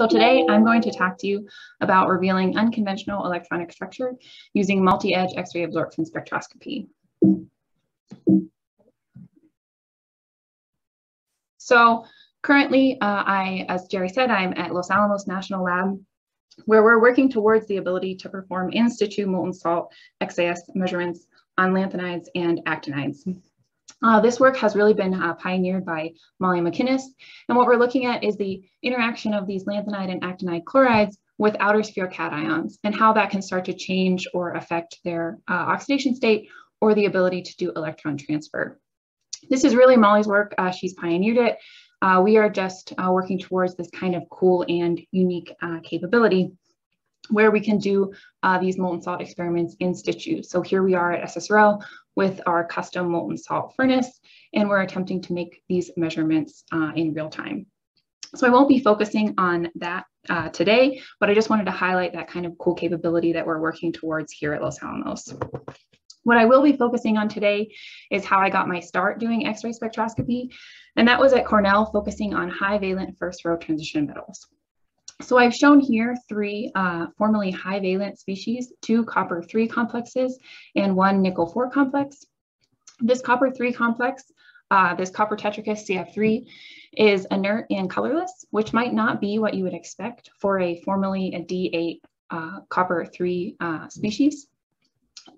So today I'm going to talk to you about revealing unconventional electronic structure using multi-edge X-ray absorption spectroscopy. So currently, uh, I, as Jerry said, I'm at Los Alamos National Lab, where we're working towards the ability to perform in situ molten salt XAS measurements on lanthanides and actinides. Uh, this work has really been uh, pioneered by Molly MacInnes. And what we're looking at is the interaction of these lanthanide and actinide chlorides with outer sphere cations and how that can start to change or affect their uh, oxidation state or the ability to do electron transfer. This is really Molly's work. Uh, she's pioneered it. Uh, we are just uh, working towards this kind of cool and unique capability where we can do uh, these molten salt experiments in situ. So here we are at SSRL with our custom molten salt furnace, and we're attempting to make these measurements uh, in real time. So I won't be focusing on that uh, today, but I just wanted to highlight that kind of cool capability that we're working towards here at Los Alamos. What I will be focusing on today is how I got my start doing X-ray spectroscopy, and that was at Cornell focusing on high valent first row transition metals. So I've shown here three uh, formerly high valent species, two copper three complexes and one nickel four complex. This copper three complex, uh, this copper tetrakis CF3 is inert and colorless, which might not be what you would expect for a formerly a D8 uh, copper three uh, species.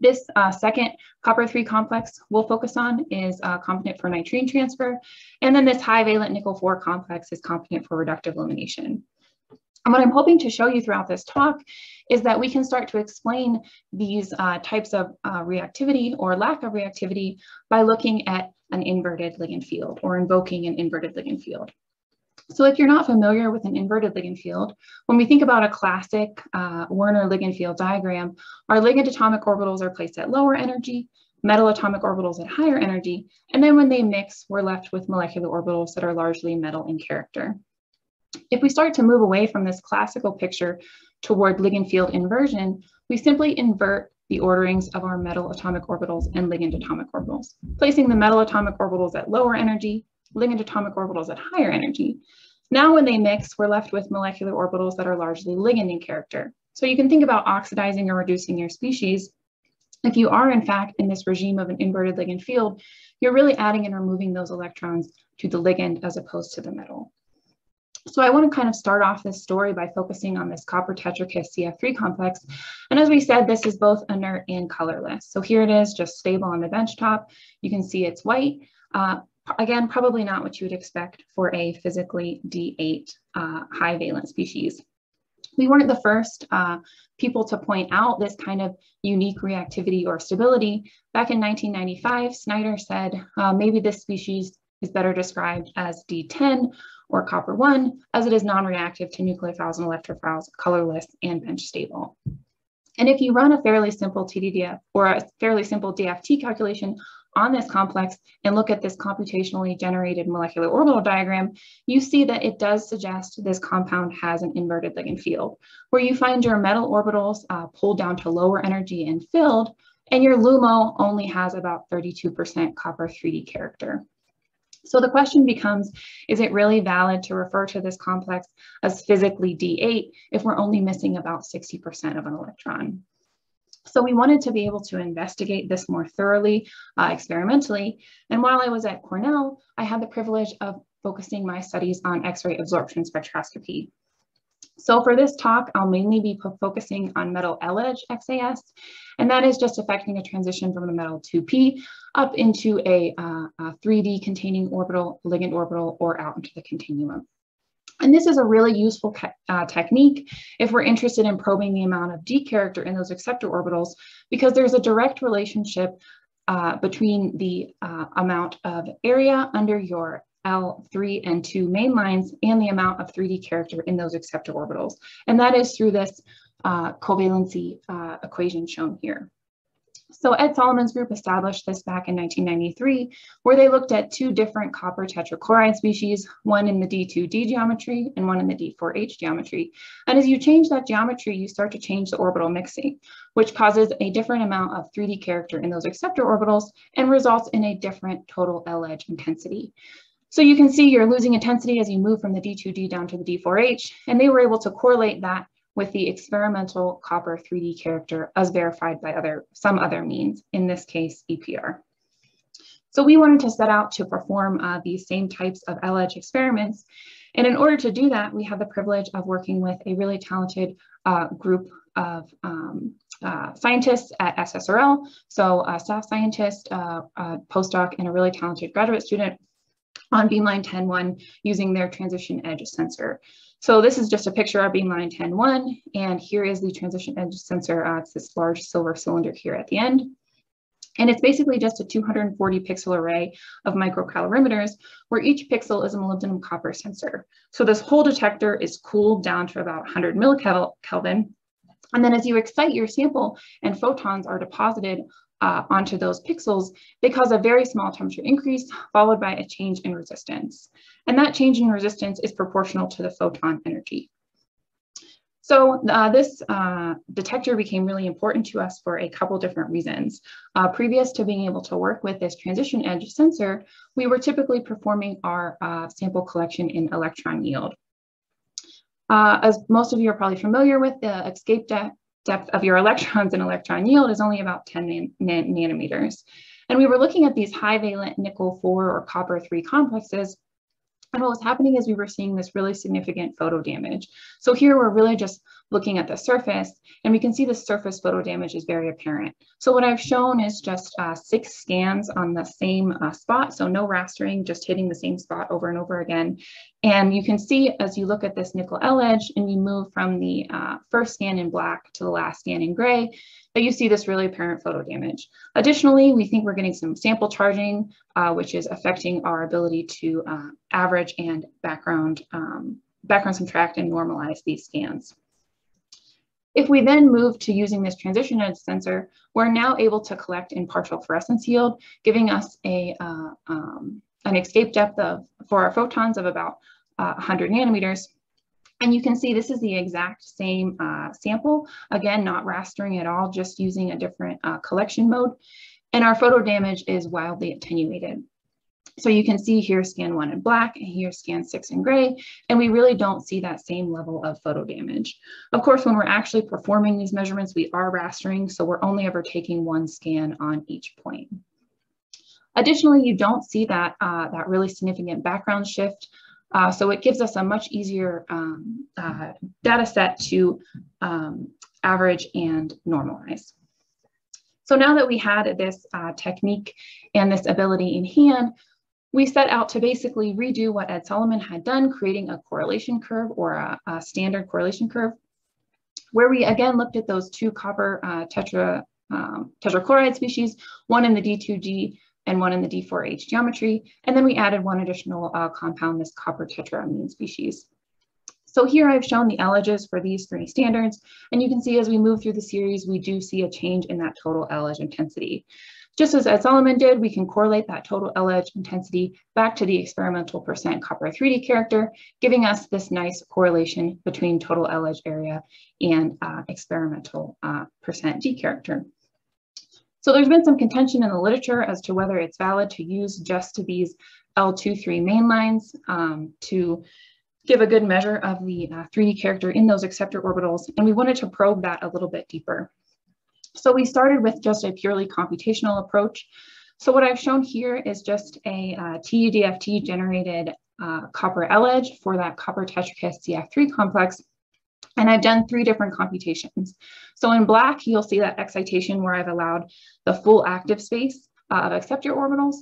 This uh, second copper 3 complex we'll focus on is uh, competent for nitrene transfer. And then this high valent nickel 4 complex is competent for reductive elimination. And what I'm hoping to show you throughout this talk is that we can start to explain these uh, types of uh, reactivity or lack of reactivity by looking at an inverted ligand field or invoking an inverted ligand field. So if you're not familiar with an inverted ligand field, when we think about a classic uh, Werner ligand field diagram, our ligand atomic orbitals are placed at lower energy, metal atomic orbitals at higher energy, and then when they mix, we're left with molecular orbitals that are largely metal in character. If we start to move away from this classical picture toward ligand field inversion, we simply invert the orderings of our metal atomic orbitals and ligand atomic orbitals, placing the metal atomic orbitals at lower energy, ligand atomic orbitals at higher energy. Now when they mix, we're left with molecular orbitals that are largely ligand in character. So you can think about oxidizing or reducing your species. If you are in fact in this regime of an inverted ligand field, you're really adding and removing those electrons to the ligand as opposed to the metal. So I want to kind of start off this story by focusing on this copper tetrakis CF3 complex. And as we said, this is both inert and colorless. So here it is just stable on the benchtop. You can see it's white. Uh, again, probably not what you would expect for a physically D8 uh, high valent species. We weren't the first uh, people to point out this kind of unique reactivity or stability. Back in 1995, Snyder said uh, maybe this species is better described as D10 or copper 1, as it is non-reactive to nucleophiles and electrophiles, colorless, and bench stable. And if you run a fairly simple TDDF or a fairly simple DFT calculation on this complex and look at this computationally generated molecular orbital diagram, you see that it does suggest this compound has an inverted ligand field, where you find your metal orbitals uh, pulled down to lower energy and filled, and your LUMO only has about 32% copper 3D character. So the question becomes, is it really valid to refer to this complex as physically D8 if we're only missing about 60% of an electron? So we wanted to be able to investigate this more thoroughly uh, experimentally. And while I was at Cornell, I had the privilege of focusing my studies on X-ray absorption spectroscopy. So for this talk, I'll mainly be focusing on metal L-edge XAS, and that is just affecting a transition from the metal 2p up into a, uh, a 3D containing orbital, ligand orbital, or out into the continuum. And this is a really useful uh, technique if we're interested in probing the amount of D character in those acceptor orbitals, because there's a direct relationship uh, between the uh, amount of area under your L3 and 2 main lines and the amount of 3D character in those acceptor orbitals. And that is through this uh, covalency uh, equation shown here. So Ed Solomon's group established this back in 1993, where they looked at two different copper tetrachloride species, one in the D2D geometry and one in the D4H geometry. And as you change that geometry, you start to change the orbital mixing, which causes a different amount of 3D character in those acceptor orbitals and results in a different total L-edge intensity. So you can see you're losing intensity as you move from the D2D down to the D4H, and they were able to correlate that with the experimental copper 3D character as verified by other some other means, in this case, EPR. So we wanted to set out to perform uh, these same types of L-Edge experiments. And in order to do that, we had the privilege of working with a really talented uh, group of um, uh, scientists at SSRL. So a staff scientist, uh, a postdoc, and a really talented graduate student on Beamline 10.1 using their transition edge sensor. So this is just a picture of Beamline 10.1, and here is the transition edge sensor. Uh, it's this large silver cylinder here at the end. And it's basically just a 240 pixel array of microcalorimeters where each pixel is a molybdenum copper sensor. So this whole detector is cooled down to about 100 millikelvin. And then as you excite your sample and photons are deposited uh, onto those pixels, they cause a very small temperature increase followed by a change in resistance. And that change in resistance is proportional to the photon energy. So uh, this uh, detector became really important to us for a couple different reasons. Uh, previous to being able to work with this transition edge sensor, we were typically performing our uh, sample collection in electron yield. Uh, as most of you are probably familiar with, the escape depth of your electrons and electron yield is only about 10 nan nan nanometers. And we were looking at these high valent nickel 4 or copper 3 complexes and what was happening is we were seeing this really significant photo damage. So here we're really just looking at the surface and we can see the surface photo damage is very apparent. So what I've shown is just uh, six scans on the same uh, spot. So no rastering, just hitting the same spot over and over again. And you can see as you look at this nickel L-edge and you move from the uh, first scan in black to the last scan in gray, that you see this really apparent photo damage. Additionally, we think we're getting some sample charging, uh, which is affecting our ability to uh, average and background, um, background subtract and normalize these scans. If we then move to using this transition edge sensor, we're now able to collect in partial fluorescence yield, giving us a, uh, um, an escape depth of, for our photons of about uh, 100 nanometers, and you can see this is the exact same uh, sample, again, not rastering at all, just using a different uh, collection mode. And our photo damage is wildly attenuated. So you can see here scan one in black and here scan six in gray, and we really don't see that same level of photo damage. Of course, when we're actually performing these measurements, we are rastering, so we're only ever taking one scan on each point. Additionally, you don't see that, uh, that really significant background shift uh, so it gives us a much easier um, uh, data set to um, average and normalize. So now that we had this uh, technique and this ability in hand, we set out to basically redo what Ed Solomon had done, creating a correlation curve or a, a standard correlation curve, where we again looked at those two copper uh, tetra, um, tetrachloride species, one in the D2D and one in the D4H geometry. And then we added one additional uh, compound, this copper tetraamine species. So here I've shown the L-edges for these three standards, and you can see as we move through the series, we do see a change in that total L-edge intensity. Just as Ed Solomon did, we can correlate that total L-edge intensity back to the experimental percent copper 3D character, giving us this nice correlation between total L-edge area and uh, experimental uh, percent D character. So there's been some contention in the literature as to whether it's valid to use just these L23 mainlines um, to give a good measure of the uh, 3D character in those acceptor orbitals, and we wanted to probe that a little bit deeper. So we started with just a purely computational approach. So what I've shown here is just a uh, TDDFT generated uh, copper L-edge for that copper tetrakis CF3 complex and I've done three different computations. So in black, you'll see that excitation where I've allowed the full active space uh, of acceptor orbitals.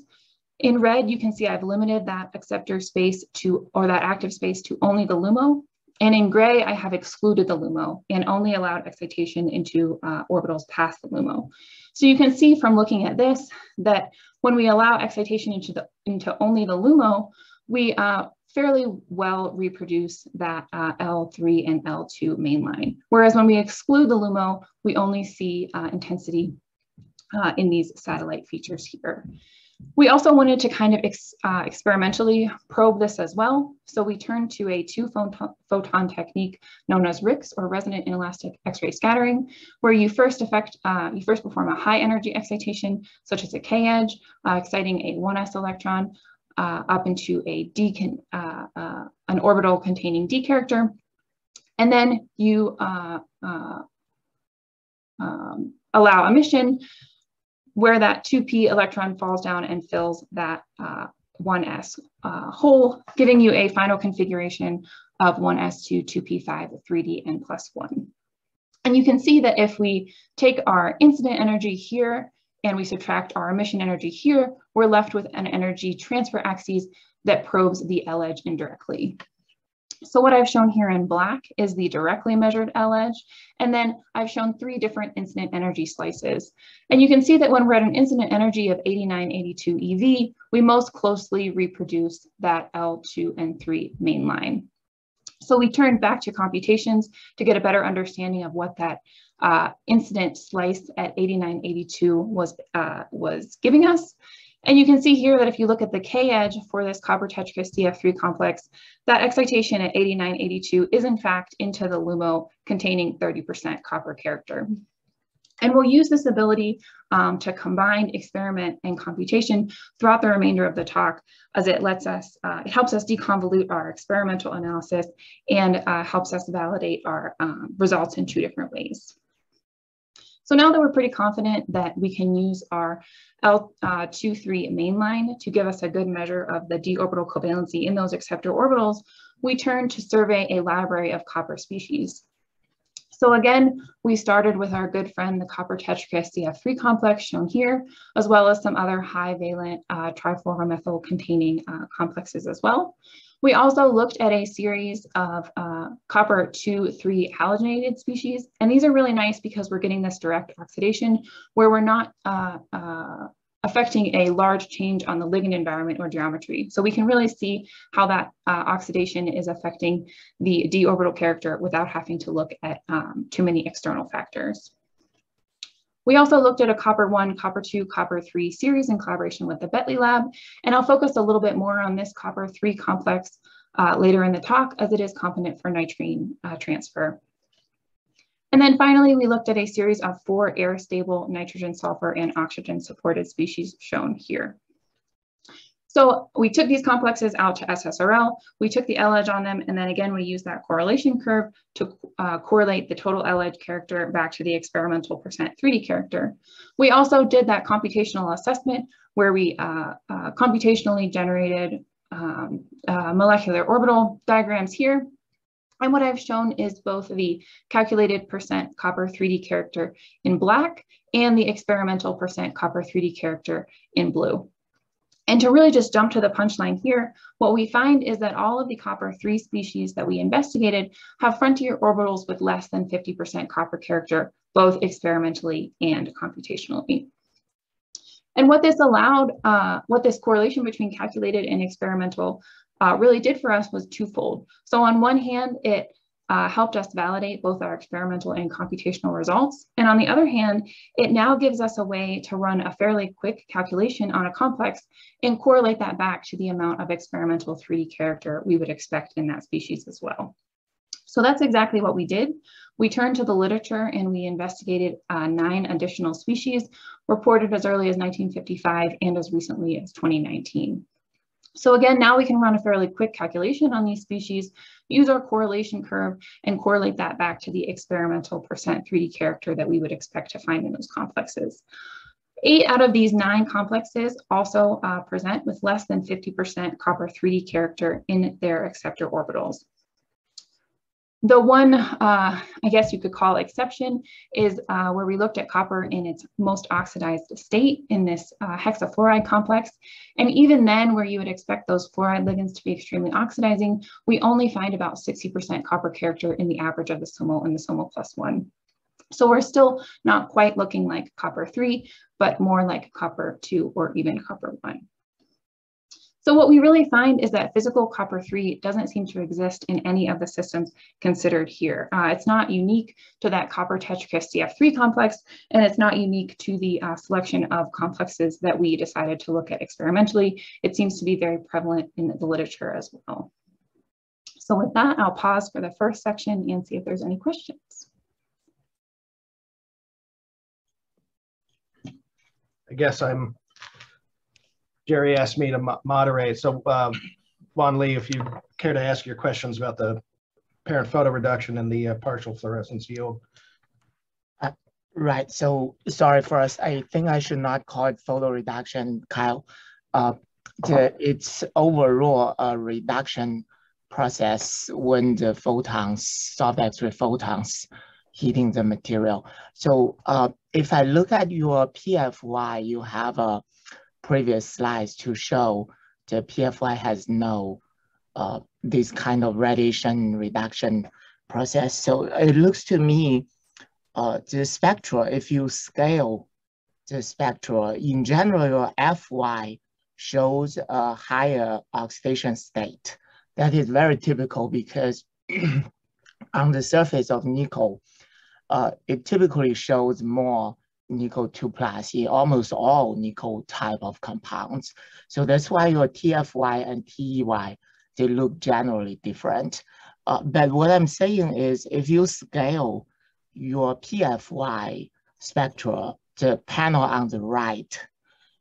In red, you can see I've limited that acceptor space to, or that active space to only the LUMO. And in gray, I have excluded the LUMO and only allowed excitation into uh, orbitals past the LUMO. So you can see from looking at this that when we allow excitation into, the, into only the LUMO, we uh, fairly well reproduce that uh, L3 and L2 mainline. Whereas when we exclude the LUMO, we only see uh, intensity uh, in these satellite features here. We also wanted to kind of ex uh, experimentally probe this as well. So we turned to a two photon, technique known as RIXS or resonant inelastic X-ray scattering, where you first affect, uh, you first perform a high energy excitation, such as a K edge, uh, exciting a 1s electron, uh, up into a D uh, uh, an orbital containing D character. And then you um, allow emission where that 2p electron falls down and fills that uh, 1s uh, hole, giving you a final configuration of 1s2, 2p5, 3d, and plus 1. And you can see that if we take our incident energy here and we subtract our emission energy here, we're left with an energy transfer axis that probes the L edge indirectly. So what I've shown here in black is the directly measured L edge, and then I've shown three different incident energy slices. And you can see that when we're at an incident energy of 8982 EV, we most closely reproduce that L2 and 3 main line. So we turned back to computations to get a better understanding of what that uh, incident slice at 8982 was, uh, was giving us. And you can see here that if you look at the K edge for this copper tetrakis CF3 complex, that excitation at 8982 is in fact into the LUMO containing 30% copper character. And we'll use this ability um, to combine experiment and computation throughout the remainder of the talk as it lets us, uh, it helps us deconvolute our experimental analysis and uh, helps us validate our um, results in two different ways. So now that we're pretty confident that we can use our L23 uh, mainline to give us a good measure of the d orbital covalency in those acceptor orbitals, we turn to survey a library of copper species. So again, we started with our good friend, the copper tetrakis CF3 complex shown here, as well as some other high valent uh, trifluoromethyl containing uh, complexes as well. We also looked at a series of uh, copper 2-3 halogenated species, and these are really nice because we're getting this direct oxidation where we're not uh, uh, affecting a large change on the ligand environment or geometry. So we can really see how that uh, oxidation is affecting the d orbital character without having to look at um, too many external factors. We also looked at a copper 1, copper 2, copper 3 series in collaboration with the Betley lab, and I'll focus a little bit more on this copper 3 complex uh, later in the talk as it is competent for nitrene uh, transfer. And then finally, we looked at a series of four air-stable nitrogen, sulfur, and oxygen-supported species shown here. So we took these complexes out to SSRL, we took the L edge on them, and then again, we used that correlation curve to uh, correlate the total L edge character back to the experimental percent 3D character. We also did that computational assessment where we uh, uh, computationally generated um, uh, molecular orbital diagrams here and what I've shown is both the calculated percent copper 3D character in black and the experimental percent copper 3D character in blue. And to really just jump to the punchline here, what we find is that all of the copper 3 species that we investigated have frontier orbitals with less than 50% copper character, both experimentally and computationally. And what this allowed, uh, what this correlation between calculated and experimental uh, really did for us was twofold. So on one hand, it uh, helped us validate both our experimental and computational results. And on the other hand, it now gives us a way to run a fairly quick calculation on a complex and correlate that back to the amount of experimental 3D character we would expect in that species as well. So that's exactly what we did. We turned to the literature and we investigated uh, nine additional species reported as early as 1955 and as recently as 2019. So again, now we can run a fairly quick calculation on these species, use our correlation curve and correlate that back to the experimental percent 3D character that we would expect to find in those complexes. Eight out of these nine complexes also uh, present with less than 50% copper 3D character in their acceptor orbitals. The one, uh, I guess you could call exception, is uh, where we looked at copper in its most oxidized state in this uh, hexafluoride complex. And even then, where you would expect those fluoride ligands to be extremely oxidizing, we only find about 60% copper character in the average of the SOMO and the SOMO plus one. So we're still not quite looking like copper 3, but more like copper 2 or even copper 1. So what we really find is that physical copper-3 doesn't seem to exist in any of the systems considered here. Uh, it's not unique to that copper tetrakis CF3 complex, and it's not unique to the uh, selection of complexes that we decided to look at experimentally. It seems to be very prevalent in the literature as well. So with that, I'll pause for the first section and see if there's any questions. I guess I'm Jerry asked me to mo moderate. So um, Wanli, if you care to ask your questions about the parent photo reduction and the uh, partial fluorescence yield. Uh, right. So sorry for us. I think I should not call it photo reduction, Kyle. Uh, the, it's overall a reduction process when the photons, soft X-ray photons, heating the material. So uh, if I look at your PFY, you have a previous slides to show the PFY has no uh, this kind of radiation reduction process. So it looks to me, uh, the spectra, if you scale the spectra, in general, your FY shows a higher oxidation state. That is very typical because on the surface of nickel, uh, it typically shows more nickel 2 plus in almost all nickel type of compounds. So that's why your TFY and TEY, they look generally different. Uh, but what I'm saying is if you scale your PFY spectra, the panel on the right,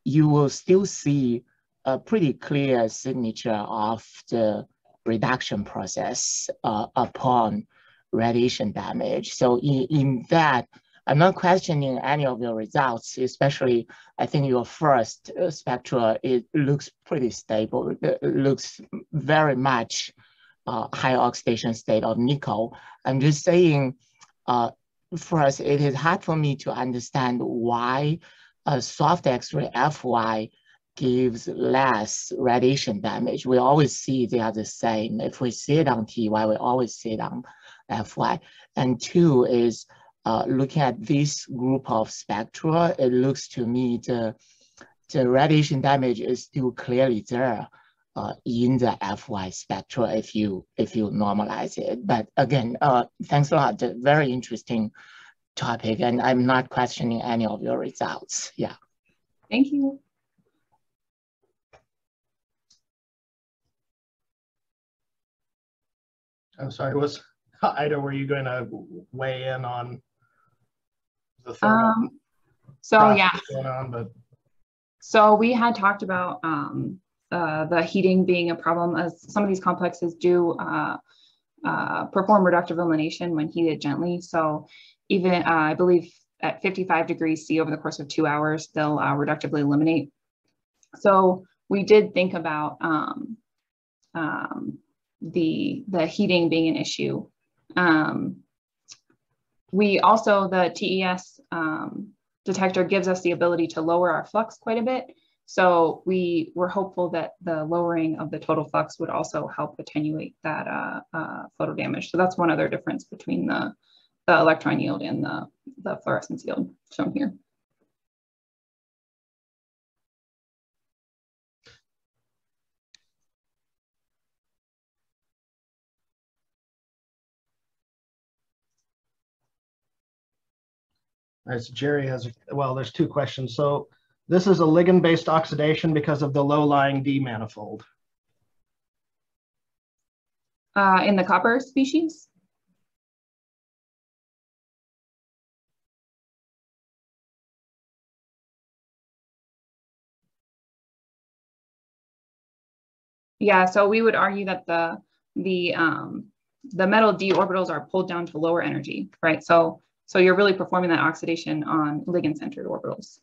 you will still see a pretty clear signature of the reduction process uh, upon radiation damage. So in, in that, I'm not questioning any of your results, especially I think your first uh, spectra, it looks pretty stable. It looks very much uh, high oxidation state of nickel. I'm just saying, uh, us, it is hard for me to understand why a soft X-ray FY gives less radiation damage. We always see they are the same. If we see it on TY, we always see it on FY. And two is uh, looking at this group of spectra, it looks to me the, the radiation damage is still clearly there uh, in the FY spectra if you if you normalize it. But again, uh, thanks a lot. Very interesting topic, and I'm not questioning any of your results. Yeah. Thank you. I'm sorry, was Ida, were you going to weigh in on the um, so yeah. On, but... So we had talked about um, uh, the heating being a problem as some of these complexes do uh, uh, perform reductive elimination when heated gently. So even uh, I believe at 55 degrees C over the course of two hours, they'll uh, reductively eliminate. So we did think about um, um, the, the heating being an issue. Um, we also, the TES um, detector gives us the ability to lower our flux quite a bit. So we were hopeful that the lowering of the total flux would also help attenuate that uh, uh, photo damage. So that's one other difference between the, the electron yield and the, the fluorescence yield shown here. As Jerry has, well, there's two questions. So this is a ligand-based oxidation because of the low-lying D manifold. Uh, in the copper species? Yeah, so we would argue that the the um, the metal d orbitals are pulled down to lower energy, right? So so you're really performing that oxidation on ligand-centered orbitals.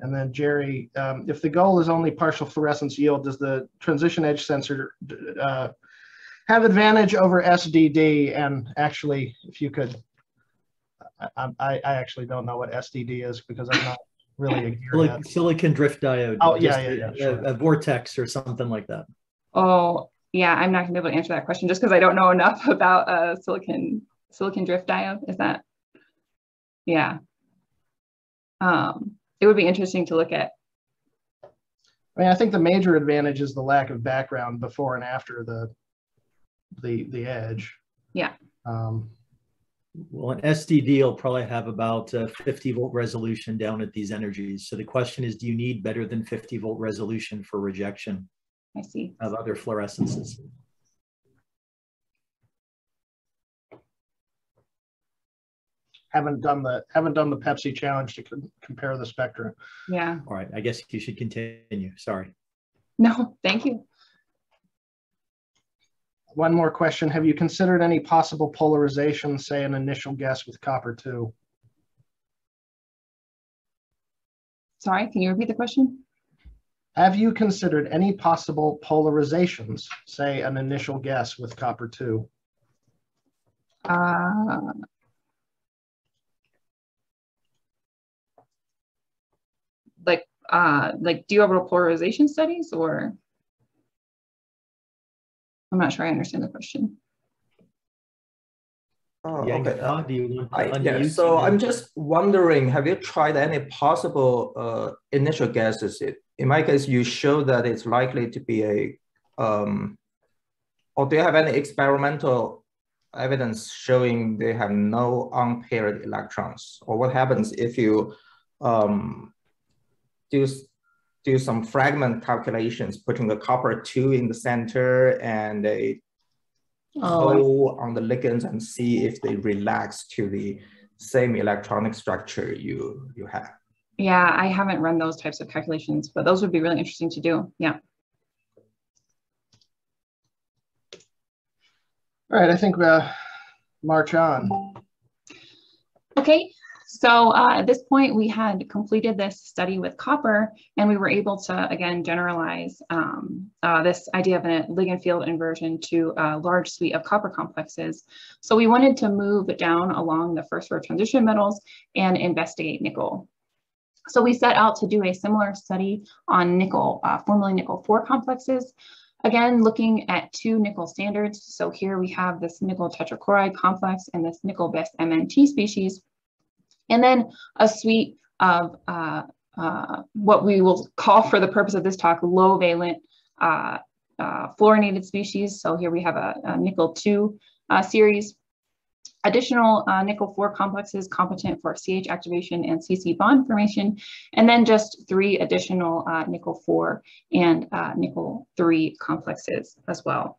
And then Jerry, um, if the goal is only partial fluorescence yield, does the transition edge sensor uh, have advantage over SDD? And actually, if you could, I, I, I, actually don't know what SDD is because I'm not really a gear silicon drift diode. Oh yeah, yeah, yeah. Sure. A, a, vortex or something like that. Oh, yeah, I'm not gonna be able to answer that question just because I don't know enough about uh, silicon silicon drift diode. Is that? Yeah. Um, it would be interesting to look at. I mean, I think the major advantage is the lack of background before and after the the the edge. Yeah. Um, well, an SDD will probably have about 50 volt resolution down at these energies. So the question is, do you need better than 50 volt resolution for rejection? I see. Of other fluorescences. haven't done the haven't done the Pepsi challenge to com- compare the spectra. Yeah. All right, I guess you should continue. Sorry. No, thank you. One more question: Have you considered any possible polarization, say an initial guess with copper two? Sorry, can you repeat the question? Have you considered any possible polarizations, say an initial guess with copper two? Uh, like, uh, like, do you have a polarization studies or? I'm not sure I understand the question. Oh, Yeah, okay. Do you want to I, yeah, so I'm just wondering, have you tried any possible uh, initial guesses? It, in my case, you show that it's likely to be a, um, or do you have any experimental evidence showing they have no unpaired electrons? Or what happens if you um, do, do some fragment calculations, putting the copper two in the center and a Oh, I- on the ligands and see if they relax to the same electronic structure you you have. yeah, I haven't run those types of calculations, but those would be really interesting to do. Yeah. All right, I think we'll march on. Okay, so uh, at this point, we had completed this study with copper, and we were able to, again, generalize um, uh, this idea of a ligand field inversion to a large suite of copper complexes. So we wanted to move down along the first row transition metals and investigate nickel. So we set out to do a similar study on nickel, uh, formerly nickel 4 complexes, Again, looking at two nickel standards. So here we have this nickel tetrachloride complex and this nickel bis MNT species. And then a suite of uh, uh, what we will call for the purpose of this talk, low valent uh, uh, fluorinated species. So here we have a, a nickel two uh, series. Additional uh, nickel four complexes competent for CH activation and CC bond formation, and then just three additional nickel four and nickel three complexes as well.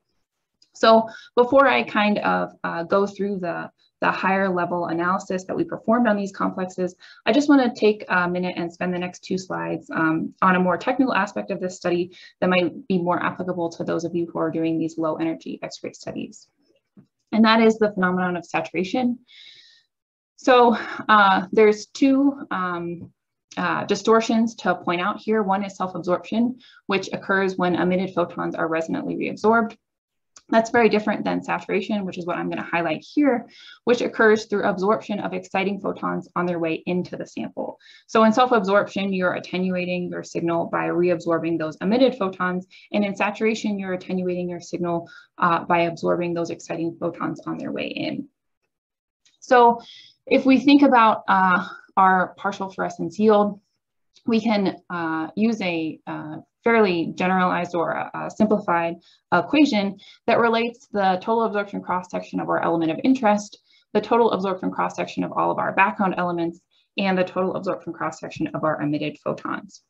So before I kind of go through the, the higher level analysis that we performed on these complexes, I just want to take a minute and spend the next two slides um, on a more technical aspect of this study that might be more applicable to those of you who are doing these low energy X-ray studies. And that is the phenomenon of saturation. So uh, there's two um, uh, distortions to point out here. One is self-absorption, which occurs when emitted photons are resonantly reabsorbed. That's very different than saturation, which is what I'm going to highlight here, which occurs through absorption of exciting photons on their way into the sample. So in self-absorption, you're attenuating your signal by reabsorbing those emitted photons. And in saturation, you're attenuating your signal uh, by absorbing those exciting photons on their way in. So if we think about uh, our partial fluorescence yield, we can uh, use a uh, fairly generalized or a simplified equation that relates the total absorption cross-section of our element of interest, the total absorption cross-section of all of our background elements, and the total absorption cross-section of our emitted photons.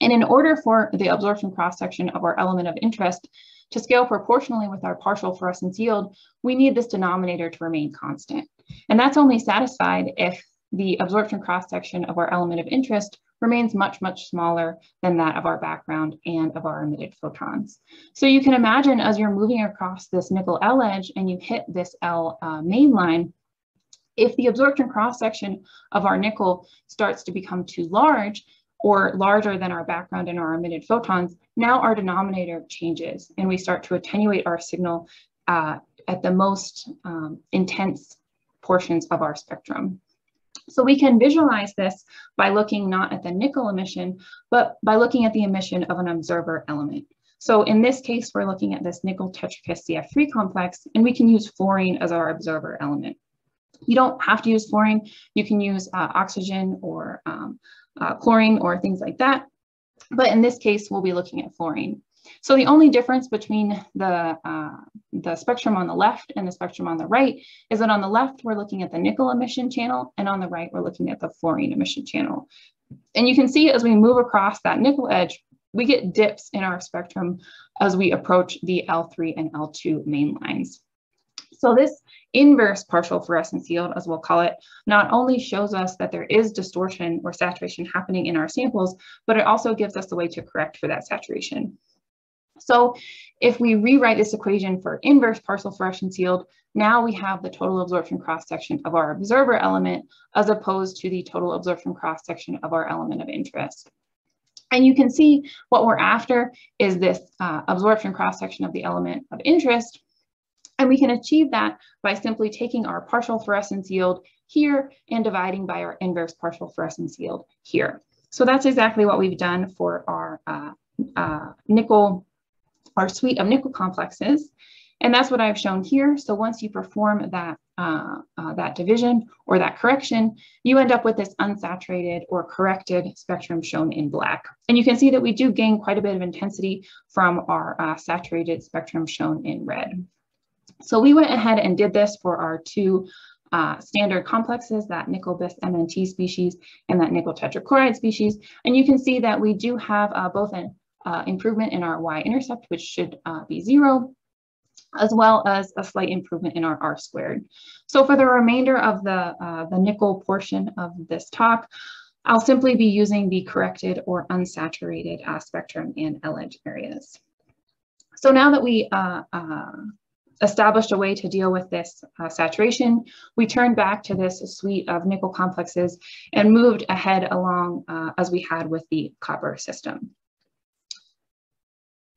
And in order for the absorption cross-section of our element of interest to scale proportionally with our partial fluorescence yield, we need this denominator to remain constant. And that's only satisfied if the absorption cross-section of our element of interest remains much, much smaller than that of our background and of our emitted photons. So you can imagine as you're moving across this nickel L edge and you hit this L uh, main line, if the absorption cross-section of our nickel starts to become too large or larger than our background and our emitted photons, now our denominator changes and we start to attenuate our signal uh, at the most um, intense portions of our spectrum. So we can visualize this by looking not at the nickel emission, but by looking at the emission of an observer element. So in this case, we're looking at this nickel tetrakis CF3 complex, and we can use fluorine as our observer element. You don't have to use fluorine. You can use uh, oxygen or um, uh, chlorine or things like that. But in this case, we'll be looking at fluorine. So the only difference between the, uh, the spectrum on the left and the spectrum on the right is that on the left, we're looking at the nickel emission channel, and on the right, we're looking at the fluorine emission channel. And you can see as we move across that nickel edge, we get dips in our spectrum as we approach the L3 and L2 main lines. So this inverse partial fluorescence yield, as we'll call it, not only shows us that there is distortion or saturation happening in our samples, but it also gives us a way to correct for that saturation. So if we rewrite this equation for inverse partial fluorescence yield, now we have the total absorption cross-section of our observer element as opposed to the total absorption cross-section of our element of interest. And you can see what we're after is this uh, absorption cross-section of the element of interest. And we can achieve that by simply taking our partial fluorescence yield here and dividing by our inverse partial fluorescence yield here. So that's exactly what we've done for our uh, uh, nickel, our suite of nickel complexes. And that's what I've shown here. So once you perform that, uh, uh, that division or that correction, you end up with this unsaturated or corrected spectrum shown in black. And you can see that we do gain quite a bit of intensity from our uh, saturated spectrum shown in red. So we went ahead and did this for our two uh, standard complexes, that nickel bis MNT species and that nickel tetrachloride species. And you can see that we do have uh, both an uh, improvement in our y-intercept, which should uh, be zero, as well as a slight improvement in our R squared. So for the remainder of the, uh, the nickel portion of this talk, I'll simply be using the corrected or unsaturated uh, spectrum and L-edge areas. So now that we uh, uh, established a way to deal with this uh, saturation, we turned back to this suite of nickel complexes and moved ahead along uh, as we had with the copper system.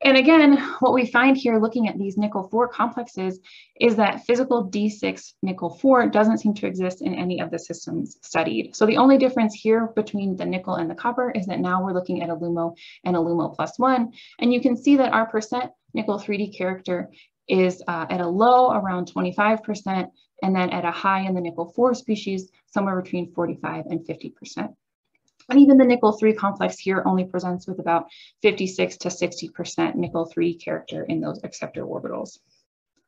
And again, what we find here looking at these nickel 4 complexes is that physical D6 nickel 4 doesn't seem to exist in any of the systems studied. So the only difference here between the nickel and the copper is that now we're looking at a LUMO and a LUMO plus 1. And you can see that our percent nickel 3D character is uh, at a low around 25%, and then at a high in the nickel 4 species, somewhere between 45 and 50%. And even the nickel 3 complex here only presents with about 56 to 60% nickel 3 character in those acceptor orbitals.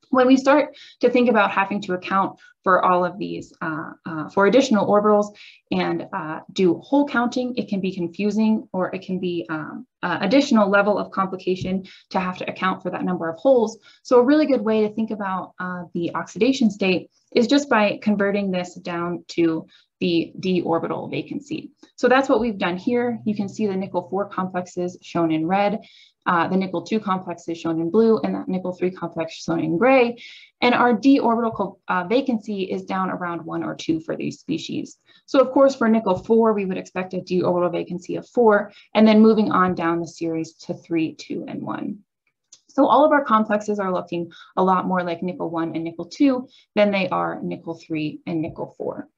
When we start to think about having to account for all of these, uh, uh, for additional orbitals and uh, do hole counting, it can be confusing or it can be um, additional level of complication to have to account for that number of holes. So a really good way to think about uh, the oxidation state is just by converting this down to the d orbital vacancy. So that's what we've done here. You can see the nickel 4 complexes shown in red, uh, the nickel 2 complex is shown in blue, and that nickel 3 complex shown in gray. And our d orbital uh, vacancy is down around 1 or 2 for these species. So of course, for nickel 4, we would expect a d orbital vacancy of 4, and then moving on down the series to 3, 2, and 1. So all of our complexes are looking a lot more like nickel 1 and nickel 2 than they are nickel 3 and nickel 4.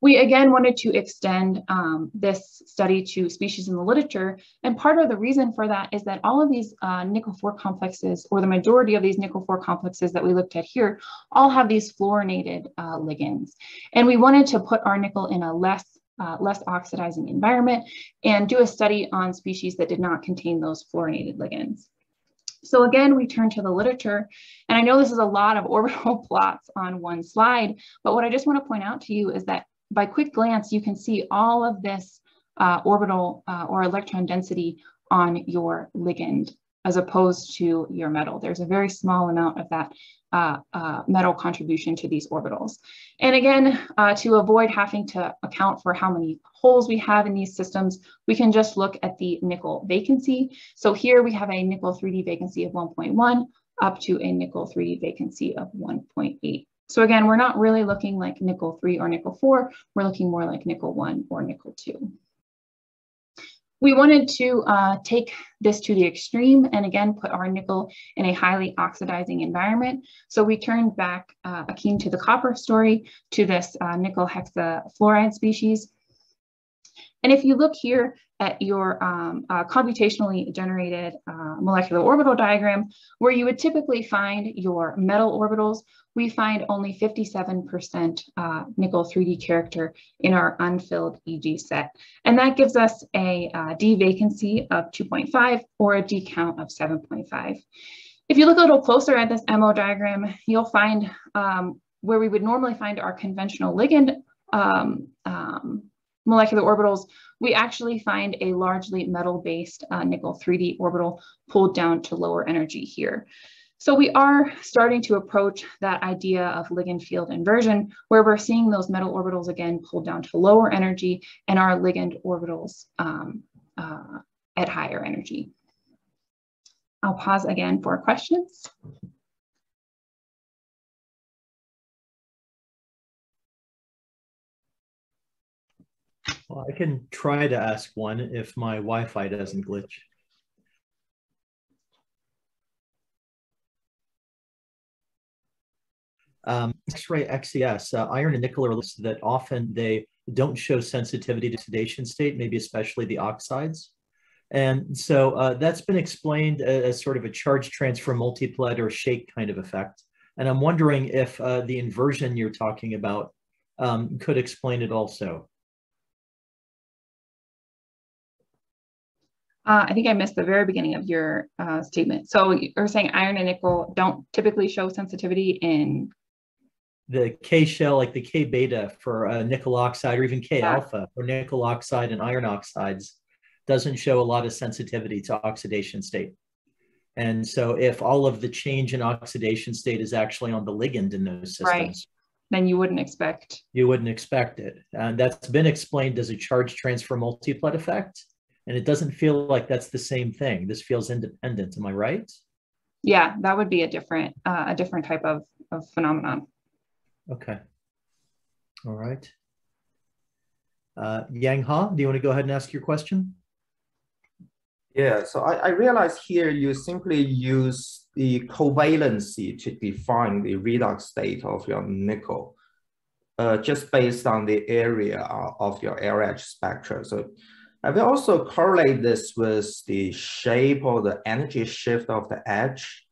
We again wanted to extend um, this study to species in the literature. And part of the reason for that is that all of these uh, nickel 4 complexes, or the majority of these nickel 4 complexes that we looked at here, all have these fluorinated uh, ligands. And we wanted to put our nickel in a less uh, less oxidizing environment and do a study on species that did not contain those fluorinated ligands. So again, we turn to the literature, and I know this is a lot of orbital plots on one slide, but what I just want to point out to you is that by quick glance, you can see all of this uh, orbital uh, or electron density on your ligand as opposed to your metal. There's a very small amount of that uh, uh metal contribution to these orbitals. And again, uh, to avoid having to account for how many holes we have in these systems, we can just look at the nickel vacancy. So here we have a nickel 3D vacancy of 1.1 up to a nickel 3D vacancy of 1.8. So again, we're not really looking like nickel 3 or nickel 4, we're looking more like nickel 1 or nickel 2. We wanted to uh, take this to the extreme and again put our nickel in a highly oxidizing environment. So we turned back uh, akin to the copper story to this uh, nickel hexafluoride species. And if you look here at your um, uh, computationally generated uh, molecular orbital diagram, where you would typically find your metal orbitals, we find only 57% uh, nickel 3D character in our unfilled EG set. And that gives us a uh, D vacancy of 2.5 or a D count of 7.5. If you look a little closer at this MO diagram, you'll find um, where we would normally find our conventional ligand um, um, molecular orbitals, we actually find a largely metal-based uh, nickel 3D orbital pulled down to lower energy here. So we are starting to approach that idea of ligand field inversion, where we're seeing those metal orbitals again pulled down to lower energy and our ligand orbitals um, uh, at higher energy. I'll pause again for questions. Well, I can try to ask one if my Wi-Fi doesn't glitch. Um, X-ray XES, uh, iron and nickel are listed that often they don't show sensitivity to oxidation state, maybe especially the oxides. And so uh, that's been explained as sort of a charge transfer multiplet or shake kind of effect. And I'm wondering if uh, the inversion you're talking about um, could explain it also. Uh, I think I missed the very beginning of your uh, statement. So you're saying iron and nickel don't typically show sensitivity in the K shell, like the K beta for uh, nickel oxide or even K alpha for nickel oxide and iron oxides doesn't show a lot of sensitivity to oxidation state. And so if all of the change in oxidation state is actually on the ligand in those systems, right. then you wouldn't expect. You wouldn't expect it. And that's been explained as a charge transfer multiplet effect. And it doesn't feel like that's the same thing. This feels independent. Am I right? Yeah, that would be a different, uh, a different type of, of phenomenon. Okay. All right. Uh, Yang Ha, do you want to go ahead and ask your question? Yeah, so I, I realize here you simply use the covalency to define the redox state of your nickel, uh, just based on the area of your L edge spectra. So I will also correlate this with the shape or the energy shift of the edge.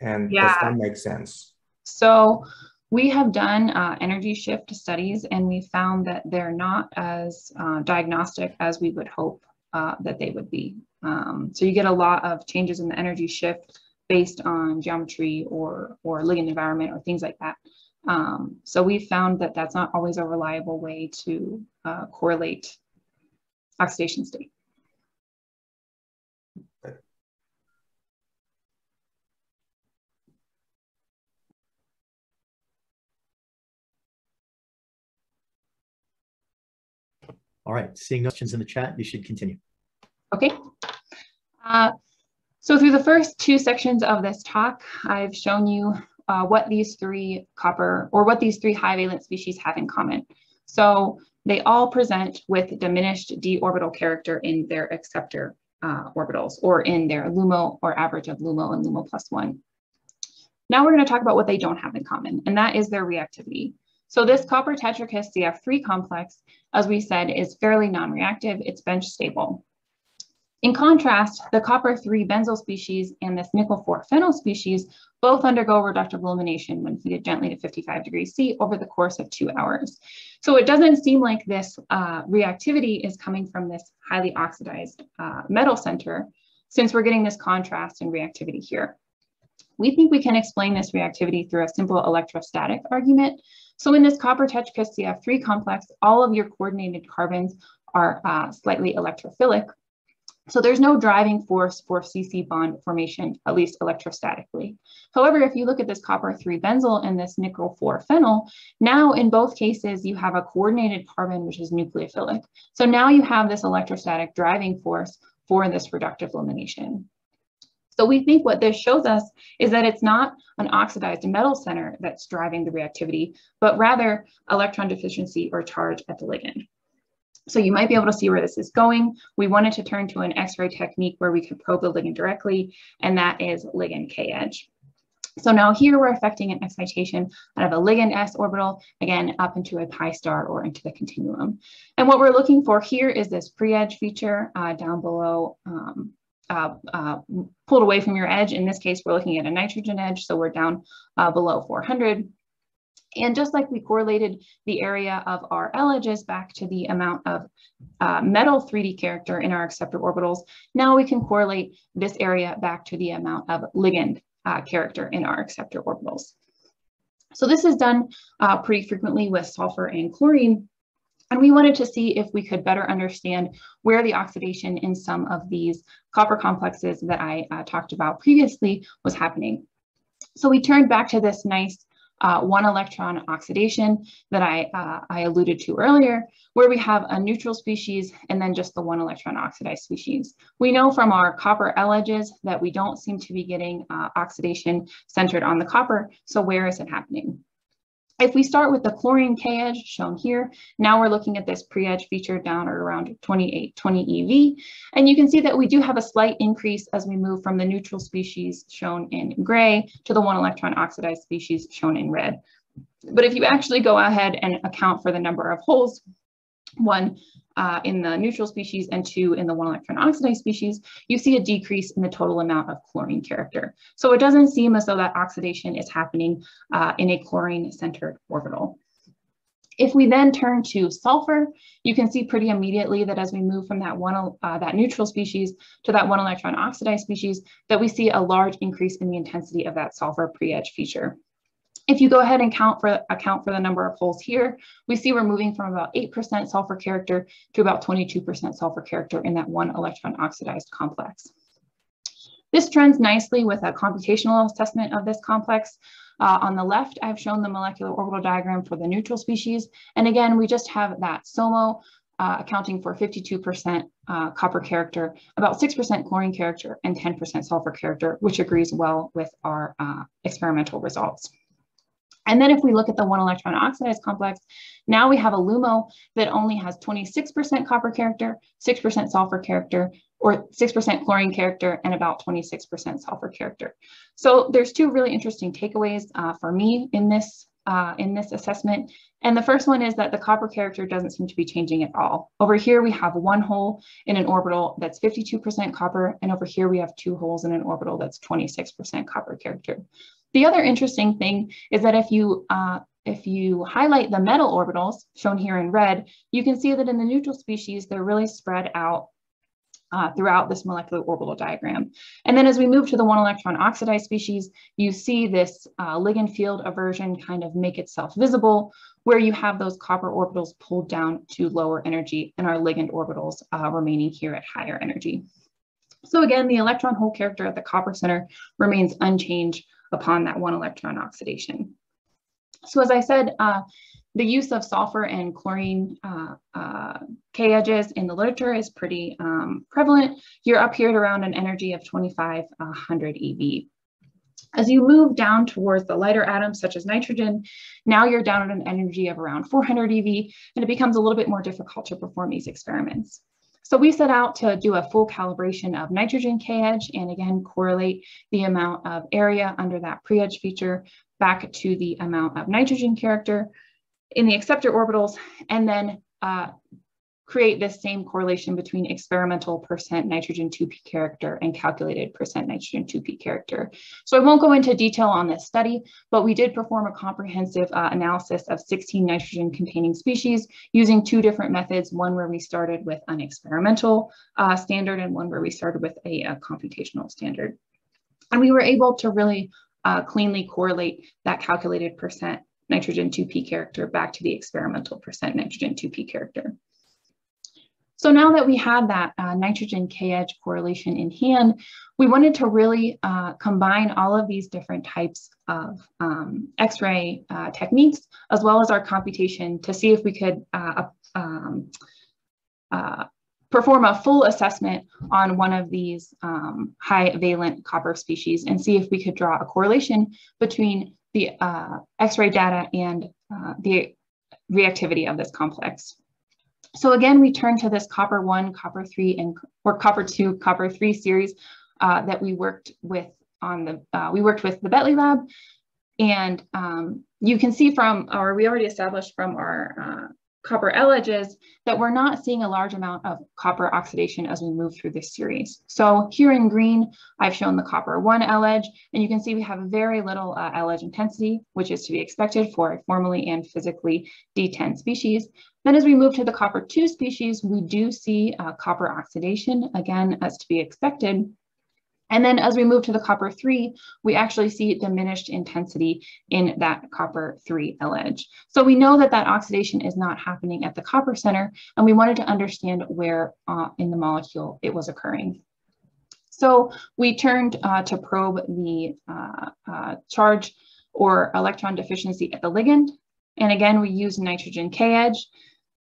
And yeah. does that make sense? So we have done uh, energy shift studies and we found that they're not as uh, diagnostic as we would hope uh, that they would be. Um, so you get a lot of changes in the energy shift based on geometry or, or ligand environment or things like that. Um, so we found that that's not always a reliable way to uh, correlate oxidation state. All right, seeing no questions in the chat, you should continue. Okay. Uh, so through the first two sections of this talk, I've shown you uh, what these three copper or what these three high valent species have in common. So they all present with diminished d orbital character in their acceptor uh, orbitals or in their LUMO or average of LUMO and LUMO plus one. Now we're going to talk about what they don't have in common, and that is their reactivity. So this copper tetrakis CF3 complex, as we said, is fairly non-reactive. It's bench stable. In contrast, the copper 3 benzyl species and this nickel 4 phenyl species both undergo reductive elimination when heated gently to 55 degrees C over the course of two hours. So it doesn't seem like this uh, reactivity is coming from this highly oxidized uh, metal center since we're getting this contrast and reactivity here. We think we can explain this reactivity through a simple electrostatic argument so in this copper tetrakis CF3 complex, all of your coordinated carbons are uh, slightly electrophilic. So there's no driving force for CC bond formation, at least electrostatically. However, if you look at this copper 3 benzyl and this nickel 4 phenyl, now in both cases, you have a coordinated carbon, which is nucleophilic. So now you have this electrostatic driving force for this reductive elimination. So we think what this shows us is that it's not an oxidized metal center that's driving the reactivity, but rather electron deficiency or charge at the ligand. So you might be able to see where this is going. We wanted to turn to an X-ray technique where we could probe the ligand directly, and that is ligand K-edge. So now here we're affecting an excitation out of a ligand s orbital, again, up into a pi star or into the continuum. And what we're looking for here is this pre-edge feature uh, down below um, uh, uh, pulled away from your edge. In this case, we're looking at a nitrogen edge, so we're down uh, below 400. And just like we correlated the area of our L edges back to the amount of uh, metal 3D character in our acceptor orbitals, now we can correlate this area back to the amount of ligand uh, character in our acceptor orbitals. So this is done uh, pretty frequently with sulfur and chlorine. And we wanted to see if we could better understand where the oxidation in some of these copper complexes that I uh, talked about previously was happening. So we turned back to this nice uh, one electron oxidation that I, uh, I alluded to earlier, where we have a neutral species and then just the one electron oxidized species. We know from our copper L edges that we don't seem to be getting uh, oxidation centered on the copper. So where is it happening? If we start with the chlorine K edge shown here, now we're looking at this pre-edge feature down at around 2820 EV. And you can see that we do have a slight increase as we move from the neutral species shown in gray to the one electron oxidized species shown in red. But if you actually go ahead and account for the number of holes, one uh, in the neutral species and two in the one electron oxidized species, you see a decrease in the total amount of chlorine character. So it doesn't seem as though that oxidation is happening uh, in a chlorine-centered orbital. If we then turn to sulfur, you can see pretty immediately that as we move from that one uh, that neutral species to that one electron oxidized species, that we see a large increase in the intensity of that sulfur pre-edge feature. If you go ahead and count for account for the number of holes here, we see we're moving from about 8% sulfur character to about 22% sulfur character in that one electron oxidized complex. This trends nicely with a computational assessment of this complex. Uh, on the left, I've shown the molecular orbital diagram for the neutral species. And again, we just have that SOMO uh, accounting for 52% uh, copper character, about 6% chlorine character, and 10% sulfur character, which agrees well with our uh, experimental results. And then if we look at the one electron oxidized complex, now we have a LUMO that only has 26% copper character, 6% sulfur character, or 6% chlorine character, and about 26% sulfur character. So there's two really interesting takeaways uh, for me in this, uh, in this assessment. And the first one is that the copper character doesn't seem to be changing at all. Over here, we have one hole in an orbital that's 52% copper, and over here we have two holes in an orbital that's 26% copper character. The other interesting thing is that if you uh, if you highlight the metal orbitals shown here in red, you can see that in the neutral species, they're really spread out uh, throughout this molecular orbital diagram. And then as we move to the one electron oxidized species, you see this uh, ligand field inversion kind of make itself visible where you have those copper orbitals pulled down to lower energy and our ligand orbitals uh, remaining here at higher energy. So again, the electron hole character at the copper center remains unchanged upon that one electron oxidation. So as I said, uh, the use of sulfur and chlorine uh, uh, K edges in the literature is pretty um, prevalent. You're up here at around an energy of 2500 EV. As you move down towards the lighter atoms such as nitrogen, now you're down at an energy of around 400 EV and it becomes a little bit more difficult to perform these experiments. So we set out to do a full calibration of nitrogen K-edge and again, correlate the amount of area under that pre-edge feature back to the amount of nitrogen character in the acceptor orbitals, and then uh, create this same correlation between experimental percent nitrogen 2p character and calculated percent nitrogen 2p character. So I won't go into detail on this study, but we did perform a comprehensive uh, analysis of 16 nitrogen containing species using two different methods, one where we started with an experimental uh, standard and one where we started with a, a, computational standard. And we were able to really uh, cleanly correlate that calculated percent nitrogen 2p character back to the experimental percent nitrogen 2p character. So now that we had that uh, nitrogen K-edge correlation in hand, we wanted to really uh, combine all of these different types of um, X-ray uh, techniques, as well as our computation to see if we could uh, um, uh, perform a full assessment on one of these um, high valent copper species and see if we could draw a correlation between the uh, X-ray data and the reactivity of this complex. So again, we turn to this copper one, copper three, and or copper two, copper three series uh, that we worked with on the, uh, we worked with the Betley lab. And um, you can see from, or we already established from our uh, copper edges that we're not seeing a large amount of copper oxidation as we move through this series. So here in green, I've shown the copper 1 L edge, and you can see we have very little uh, intensity, which is to be expected for a formally and physically D10 species. Then as we move to the copper 2 species, we do see uh, copper oxidation, again, as to be expected. And then as we move to the copper three, we actually see diminished intensity in that copper three L edge. So we know that that oxidation is not happening at the copper center, and we wanted to understand where uh, in the molecule it was occurring. So we turned uh, to probe the uh, uh charge or electron deficiency at the ligand. And again, we use nitrogen K edge.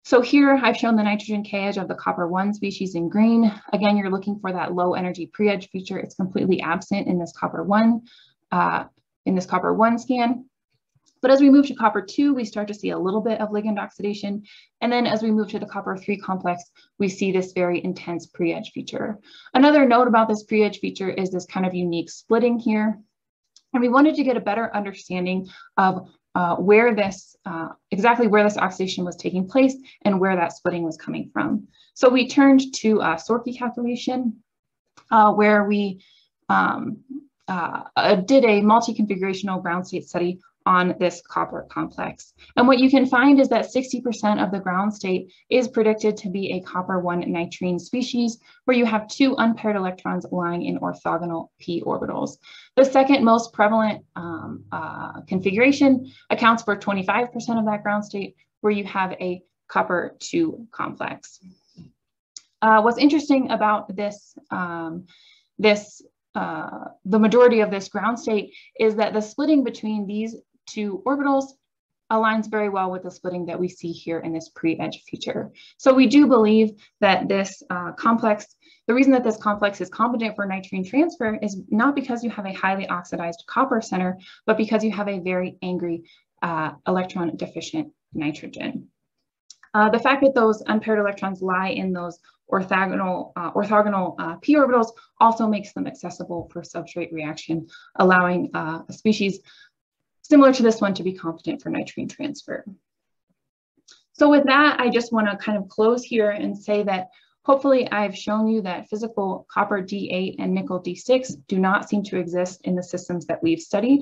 So here I've shown the nitrogen K edge of the copper one species in green. Again, you're looking for that low energy pre-edge feature. It's completely absent in this copper one, uh, in this copper one scan. But as we move to copper two, we start to see a little bit of ligand oxidation. And then as we move to the copper three complex, we see this very intense pre-edge feature. Another note about this pre-edge feature is this kind of unique splitting here. And we wanted to get a better understanding of uh, where this, uh, exactly where this oxidation was taking place and where that splitting was coming from. So we turned to a SORCI calculation uh, where we um, uh, uh, did a multi-configurational ground state study on this copper complex. And what you can find is that 60% of the ground state is predicted to be a copper 1 nitrene species, where you have two unpaired electrons lying in orthogonal p orbitals. The second most prevalent um, uh, configuration accounts for 25% of that ground state, where you have a copper 2 complex. Uh, what's interesting about this, um, this uh, the majority of this ground state is that the splitting between these two orbitals aligns very well with the splitting that we see here in this pre-edge feature. So we do believe that this uh, complex, the reason that this complex is competent for nitrogen transfer is not because you have a highly oxidized copper center, but because you have a very angry uh, electron deficient nitrogen. Uh, the fact that those unpaired electrons lie in those orthogonal, uh, orthogonal uh, p orbitals also makes them accessible for substrate reaction, allowing uh, a species similar to this one to be competent for nitrogen transfer. So with that, I just wanna kind of close here and say that hopefully I've shown you that physical copper D8 and nickel D6 do not seem to exist in the systems that we've studied.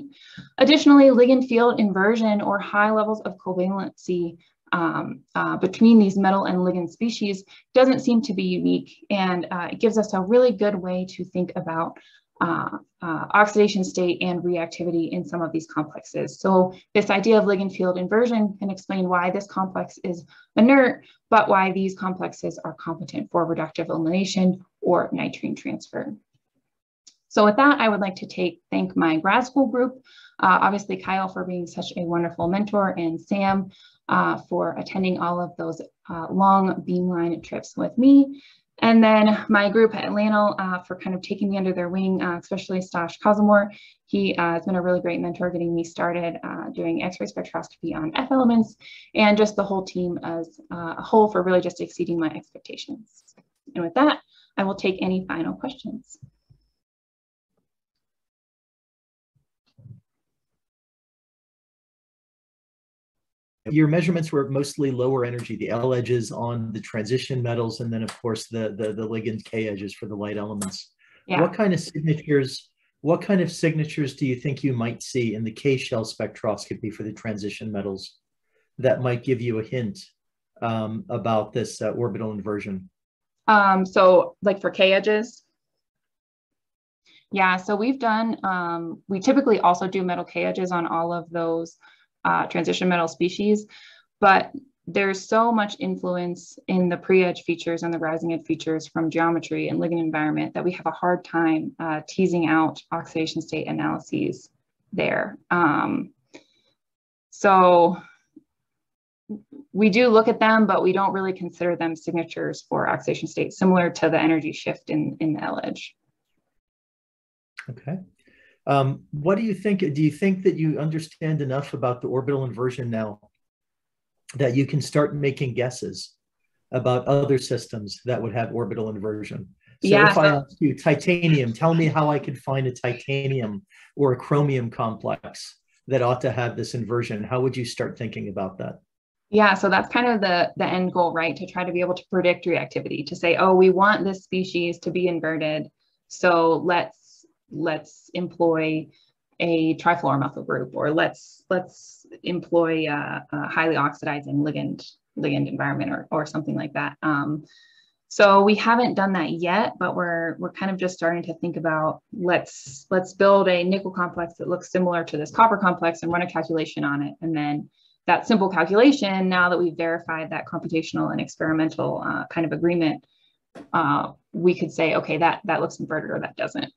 Additionally, ligand field inversion or high levels of covalency um, uh, between these metal and ligand species doesn't seem to be unique and uh, it gives us a really good way to think about uh, uh, oxidation state and reactivity in some of these complexes. So this idea of ligand field inversion can explain why this complex is inert, but why these complexes are competent for reductive elimination or nitrogen transfer. So with that, I would like to take thank my grad school group, uh, obviously Kyle for being such a wonderful mentor and Sam uh, for attending all of those uh, long beamline trips with me. And then my group at LANL uh, for kind of taking me under their wing, uh, especially Stosh Kozimor. He uh, has been a really great mentor getting me started uh, doing X-ray spectroscopy on F elements and just the whole team as uh, a whole for really just exceeding my expectations. And with that, I will take any final questions. Your measurements were mostly lower energy, the L edges on the transition metals, and then of course the the, the ligand K edges for the light elements. Yeah. What kind of signatures? What kind of signatures do you think you might see in the K shell spectroscopy for the transition metals that might give you a hint um, about this uh, orbital inversion? Um, so like for K edges? Yeah, so we've done, um, we typically also do metal K edges on all of those uh, transition metal species, but there's so much influence in the pre-edge features and the rising edge features from geometry and ligand environment that we have a hard time uh, teasing out oxidation state analyses there. Um, so we do look at them, but we don't really consider them signatures for oxidation state, similar to the energy shift in, in the L edge. Okay. Um, what do you think? Do you think that you understand enough about the orbital inversion now that you can start making guesses about other systems that would have orbital inversion? So yeah. if I ask you titanium, tell me how I could find a titanium or a chromium complex that ought to have this inversion. How would you start thinking about that? Yeah, so that's kind of the the end goal, right? To try to be able to predict reactivity, to say, oh, we want this species to be inverted, so let's let's employ a trifluoromethyl group, or let's let's employ a, a highly oxidizing ligand ligand environment, or or something like that. Um, So we haven't done that yet, but we're we're kind of just starting to think about let's let's build a nickel complex that looks similar to this copper complex and run a calculation on it. And then that simple calculation, now that we've verified that computational and experimental uh, kind of agreement, uh, we could say, okay, that that looks inverted or that doesn't.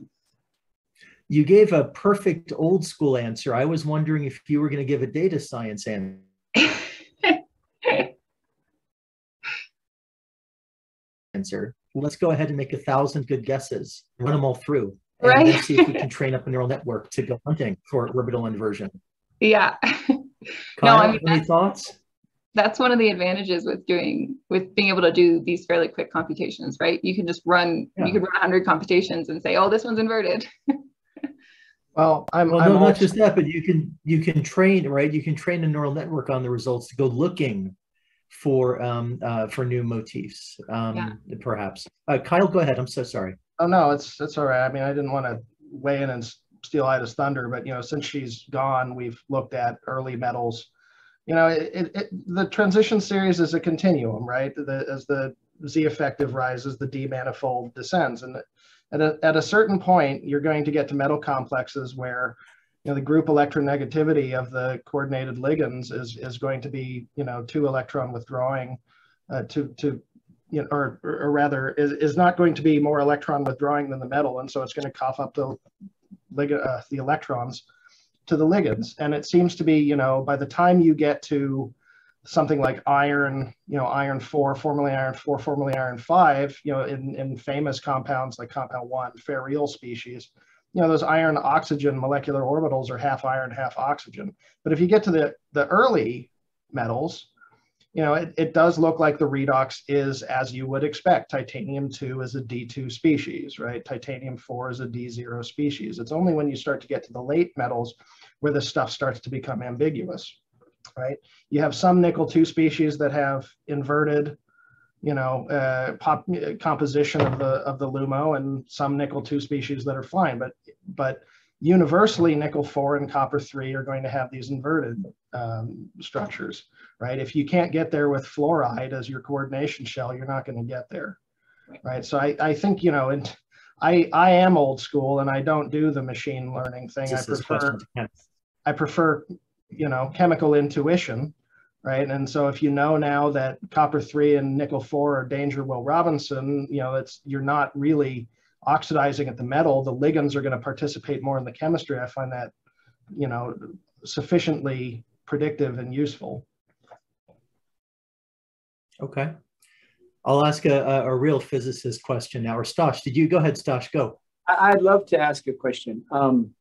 You gave a perfect old school answer. I was wondering if you were going to give a data science answer. answer. Let's go ahead and make a thousand good guesses, run them all through, and Right. then see if we can train up a neural network to go hunting for orbital inversion. Yeah. Kyle, I mean, any thoughts? that's one of the advantages with doing with being able to do these fairly quick computations right you can just run Yeah. you could run 100 computations and say oh this one's inverted Well, I'm, Well, I'm not also- just that, but you can you can train right. You can train a neural network on the results to go looking for um uh, for new motifs. Um, Yeah. perhaps. Uh, Kyle, go ahead. I'm so sorry. Oh, no, it's, it's all right. I mean, I didn't want to weigh in and s- steal Ida's thunder, but you know, since she's gone, we've looked at early metals. You know, it, it, it- the transition series is a continuum, right? The, as the Z effective rises, the D manifold descends. And at a, at a certain point, you're going to get to metal complexes where, you know, the group electronegativity of the coordinated ligands is, is going to be, you know, two electron withdrawing uh, to, to you know, or, or rather is, is not going to be more electron withdrawing than the metal. And so it's going to cough up the, uh, the electrons to the ligands. And it seems to be, you know, by the time you get to something like iron, you know, iron four, formerly iron four, formerly iron five, you know, in, in famous compounds like compound one, ferryl species, you know, those iron oxygen molecular orbitals are half iron, half oxygen. But if you get to the, the early metals, you know, it, it does look like the redox is as you would expect. Titanium 2 is a D2 species, right? Titanium 4 is a D0 species. It's only when you start to get to the late metals where this stuff starts to become ambiguous, right? You have some nickel 2 species that have inverted, you know, uh, pop, composition of the of the LUMO and some nickel 2 species that are fine, but but universally nickel 4 and copper 3 are going to have these inverted um, structures right? If you can't get there with fluoride as your coordination shell, you're not going to get there, right? So I, I think, you know, and I, I am old school and I don't do the machine learning thing. I This is prefer, question to Ken. I prefer, you know, chemical intuition, right? And so if you know now that copper three and nickel four are danger Will Robinson, you know, it's, you're not really oxidizing at the metal. The ligands are going to participate more in the chemistry. I find that, you know, sufficiently predictive and useful. Okay. I'll ask a, a, a real physicist question now. Or Stosh, did you go ahead, Stosh? Go. I- I'd love to ask a question. Um,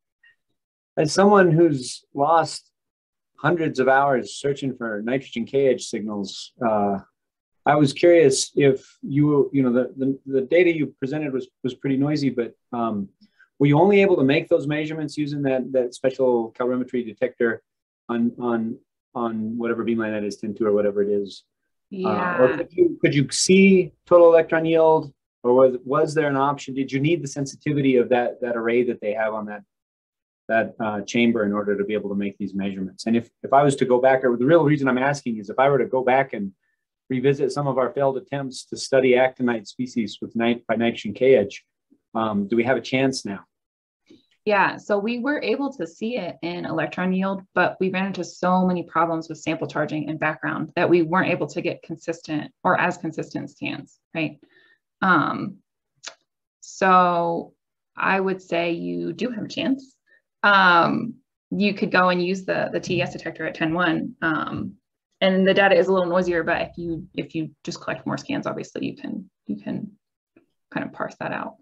as someone who's lost hundreds of hours searching for nitrogen K-edge signals, uh, I was curious if you, you know, the, the, the data you presented was, was pretty noisy, but um, were you only able to make those measurements using that, that special calorimetry detector on, on, on whatever beamline that is, 10.2 or whatever it is? yeah Uh, or could you, could you see total electron yield? Or was, was there an option? Did you need the sensitivity of that, that array that they have on that, that uh, chamber in order to be able to make these measurements? And if, if I was to go back, or the real reason I'm asking is if I were to go back and revisit some of our failed attempts to study actinide species with by nitrogen K-edge, um, do we have a chance now? Yeah, so we were able to see it in electron yield, but we ran into so many problems with sample charging and background that we weren't able to get consistent or as consistent scans, right? Um, so I would say you do have a chance. Um, you could go and use the the TES detector at 10.1. Um, and the data is a little noisier, but if you if you just collect more scans, obviously you can you can kind of parse that out.